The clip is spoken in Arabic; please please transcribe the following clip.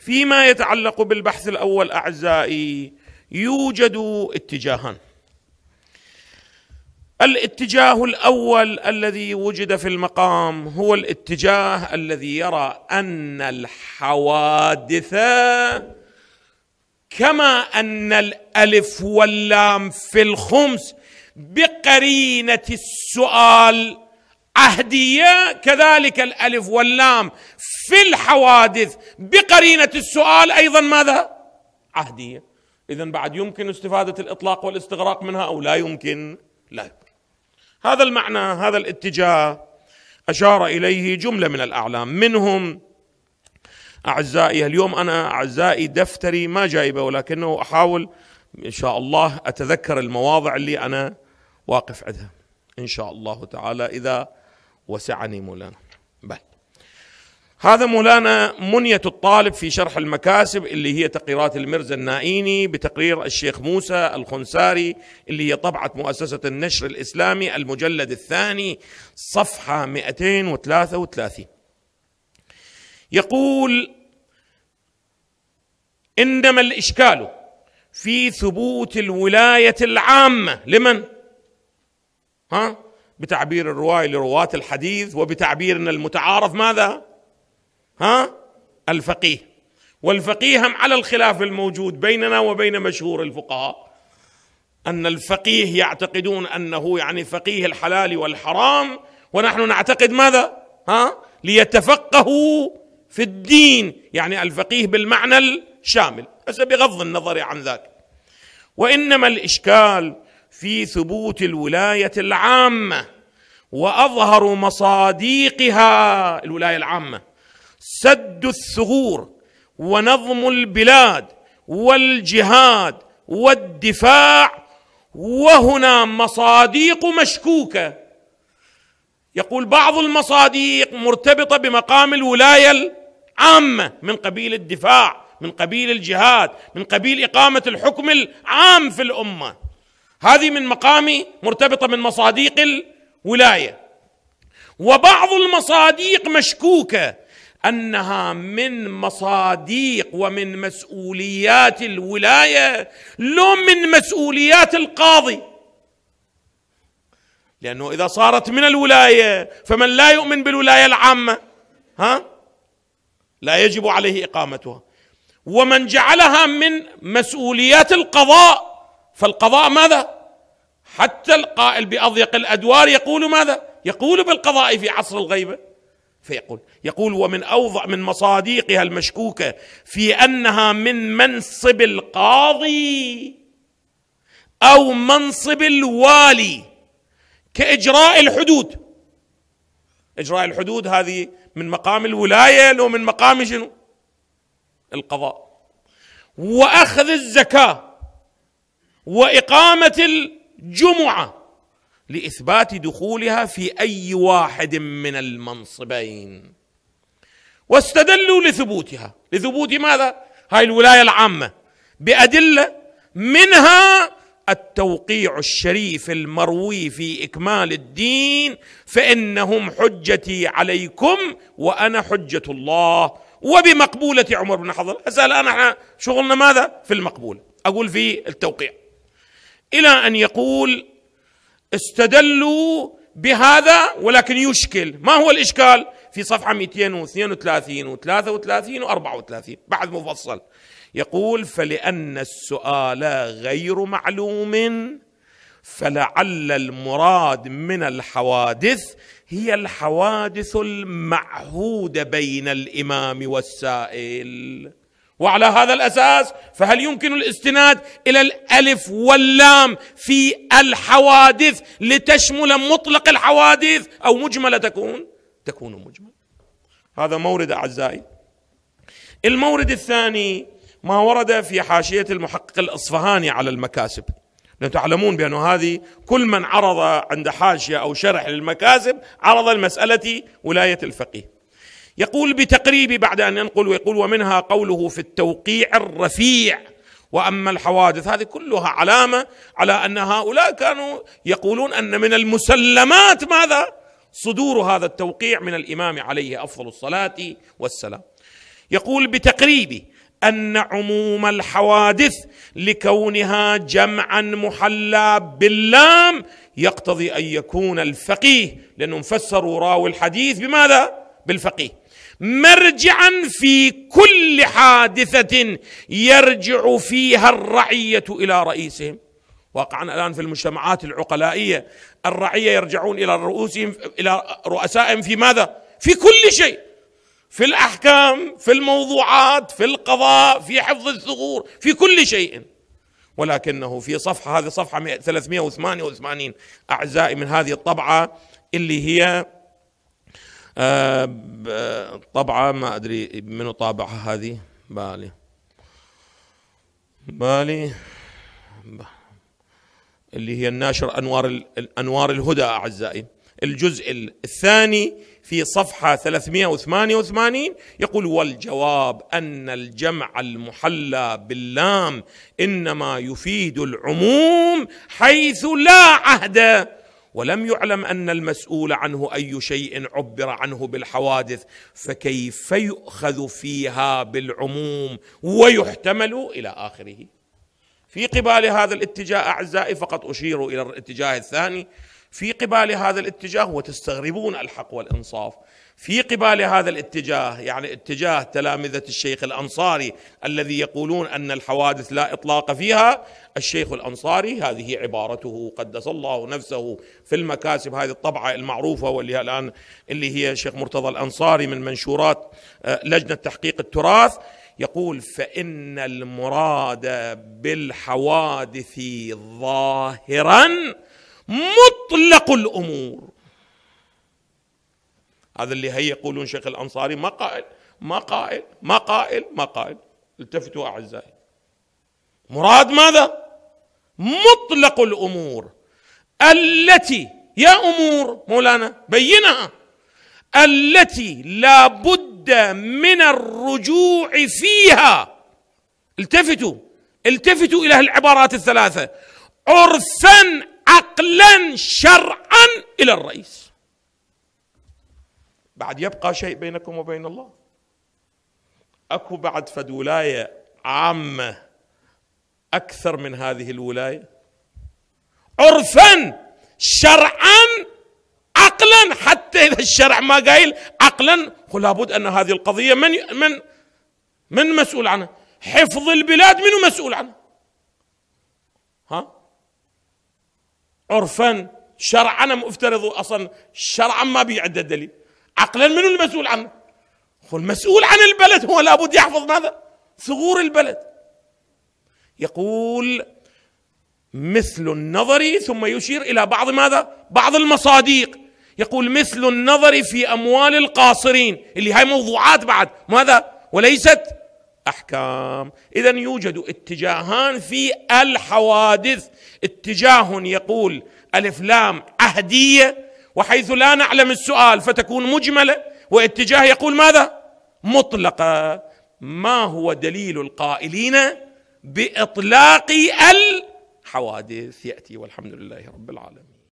فيما يتعلق بالبحث الأول أعزائي يوجد اتجاهان. الاتجاه الأول الذي وجد في المقام هو الاتجاه الذي يرى أن الحوادث كما أن الألف واللام في الخمس بقرينة السؤال عهدية كذلك الألف واللام في الحوادث بقرينة السؤال أيضا ماذا؟ عهدية اذا بعد يمكن استفادة الإطلاق والاستغراق منها أو لا يمكن؟ لا يمكن هذا المعنى هذا الاتجاه أشار إليه جملة من الأعلام منهم أعزائي اليوم أنا أعزائي دفتري ما جايبة ولكنه أحاول إن شاء الله أتذكر المواضع اللي أنا واقف عندها إن شاء الله تعالى إذا وسعني مولانا بل هذا مولانا منية الطالب في شرح المكاسب اللي هي تقريرات المرزا النائيني بتقرير الشيخ موسى الخنساري اللي هي طبعة مؤسسة النشر الإسلامي المجلد الثاني صفحة 233 يقول إنما الإشكال في ثبوت الولاية العامة لمن؟ ها؟ بتعبير الرواية لرواة الحديث وبتعبيرنا المتعارف ماذا؟ ها الفقيه والفقيه هم على الخلاف الموجود بيننا وبين مشهور الفقهاء أن الفقيه يعتقدون أنه يعني فقيه الحلال والحرام ونحن نعتقد ماذا؟ ها؟ ليتفقهوا في الدين يعني الفقيه بالمعنى الشامل بس بغض النظر عن ذاك وإنما الإشكال في ثبوت الولاية العامة وأظهر مصاديقها الولاية العامة سد الثغور ونظم البلاد والجهاد والدفاع وهنا مصاديق مشكوكة. يقول بعض المصاديق مرتبطة بمقام الولاية العامة من قبيل الدفاع من قبيل الجهاد من قبيل إقامة الحكم العام في الأمة. هذه من مقام مرتبطة من مصاديق الولاية. وبعض المصاديق مشكوكة أنها من مصاديق ومن مسؤوليات الولاية لو من مسؤوليات القاضي. لأنه إذا صارت من الولاية فمن لا يؤمن بالولاية العامة ها؟ لا يجب عليه إقامتها. ومن جعلها من مسؤوليات القضاء فالقضاء ماذا؟ حتى القائل بأضيق الأدوار يقول ماذا؟ يقول بالقضاء في عصر الغيبة. فيقول يقول ومن أوضع من مصاديقها المشكوكة في أنها من منصب القاضي أو منصب الوالي كإجراء الحدود. إجراء الحدود هذه من مقام الولاية لو من مقام شنو؟ القضاء. وأخذ الزكاة. وإقامة الجمعة لإثبات دخولها في أي واحد من المنصبين. واستدلوا لثبوتها. لثبوت ماذا؟ هاي الولاية العامة. بأدلة منها التوقيع الشريف المروي في إكمال الدين فإنهم حجتي عليكم وأنا حجة الله. وبمقبولة عمر بن حضر هسه الآن إحنا شغلنا ماذا؟ في المقبول. أقول في التوقيع. إلى أن يقول استدلوا بهذا ولكن يشكل. ما هو الإشكال؟ في صفحة 232 و33 و34 بعد مفصل. يقول فلأن السؤال غير معلوم فلعل المراد من الحوادث هي الحوادث المعهودة بين الإمام والسائل. وعلى هذا الأساس فهل يمكن الاستناد إلى الألف واللام في الحوادث لتشمل مطلق الحوادث أو مجمله تكون؟ تكون مجمله هذا مورد أعزائي. المورد الثاني ما ورد في حاشية المحقق الإصفهاني على المكاسب. تعلمون بأن هذه كل من عرض عند حاشية أو شرح للمكاسب عرض المسألة ولاية الفقيه. يقول بتقريب بعد أن ينقل ويقول ومنها قوله في التوقيع الرفيع وأما الحوادث هذه كلها علامة على أن هؤلاء كانوا يقولون أن من المسلمات ماذا؟ صدور هذا التوقيع من الإمام عليه أفضل الصلاة والسلام. يقول بتقريب أن عموم الحوادث لكونها جمعا محلى باللام يقتضي أن يكون الفقيه لأنهم فسروا راوي الحديث بماذا؟ بالفقيه مرجعا في كل حادثة يرجع فيها الرعية إلى رئيسهم. واقعا الآن في المجتمعات العقلائية الرعية يرجعون إلى رؤوسهم إلى رؤسائهم في ماذا؟ في كل شيء. في الأحكام في الموضوعات في القضاء في حفظ الثغور في كل شيء. ولكنه في صفحة هذه صفحة 388 أعزائي من هذه الطبعة اللي هي آه، طبعه ما أدري منو طابعها هذه. بالي. بالي. اللي هي الناشر أنوار أنوار الهدى أعزائي. الجزء الثاني في صفحة 388 يقول والجواب أن الجمع المحلى باللام إنما يفيد العموم حيث لا عهد. ولم يعلم أن المسؤول عنه أي شيء عبر عنه بالحوادث فكيف يؤخذ فيها بالعموم ويحتمل إلى آخره؟ في قبال هذا الاتجاه أعزائي فقط أشير إلى الاتجاه الثاني. في قبال هذا الاتجاه وتستغربون الحق والإنصاف. في قبال هذا الاتجاه يعني اتجاه تلامذة الشيخ الأنصاري الذي يقولون أن الحوادث لا إطلاق فيها الشيخ الأنصاري هذه عبارته قدس الله نفسه في المكاسب هذه الطبعة المعروفة واللي الآن اللي هي الشيخ مرتضى الأنصاري من منشورات آه، لجنة تحقيق التراث. يقول فإن المراد بالحوادث ظاهرا مطلق الأمور. هذا اللي هي يقولون شيخ الأنصاري ما قائل ما قائل ما قائل ما قائل. التفتوا أعزائي. مراد ماذا؟ مطلق الأمور. التي يا أمور مولانا بينها. التي لا بد من الرجوع فيها. التفتوا التفتوا إلى العبارات الثلاثة. عرفا عقلا شرعا إلى الرئيس. بعد يبقى شيء بينكم وبين الله. أكو بعد فد ولايه عامة أكثر من هذه الولاية. عرفا شرعا عقلا حتى إذا الشرع ما قايل عقلا لابد أن هذه القضية من من من مسؤول عنها. حفظ البلاد منو مسؤول عنها؟ ها؟ عرفا شرعا مفترض أصلا شرعا ما بيعد دليل. عقلا من المسؤول عنه؟ هو المسؤول عن البلد هو لابد يحفظ ماذا؟ ثغور البلد. يقول مثل النظر ثم يشير إلى بعض ماذا؟ بعض المصاديق. يقول مثل النظر في أموال القاصرين اللي هاي موضوعات بعد. ماذا؟ وليست أحكام. اذا يوجد اتجاهان في الحوادث. اتجاه يقول ألف لام عهدية وحيث لا نعلم السؤال فتكون مجملة. واتجاه يقول ماذا؟ مطلقة. ما هو دليل القائلين بإطلاق الحوادث؟ يأتي والحمد لله رب العالمين.